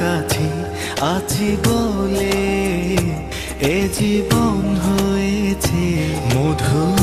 কাছে আছি বলে এ জীবন হয়েছে মধুর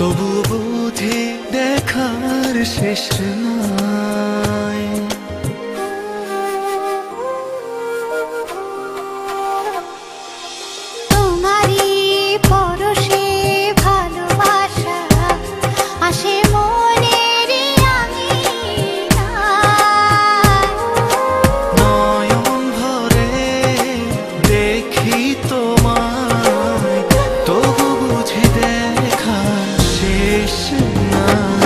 তবু বুঝি দেখার শেষ না 是吗？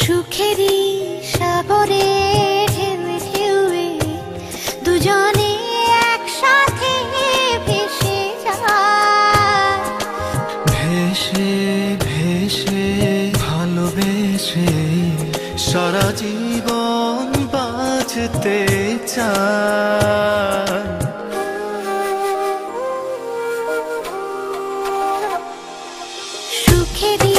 সুখেরি সাগরে ঢেউ ঢেউয়ে দুজনে একসাথে ভেসে যায়। ভেসে ভেসে ভালোবেসে সারা জীবন বাঁচতে চায়। সুখেরি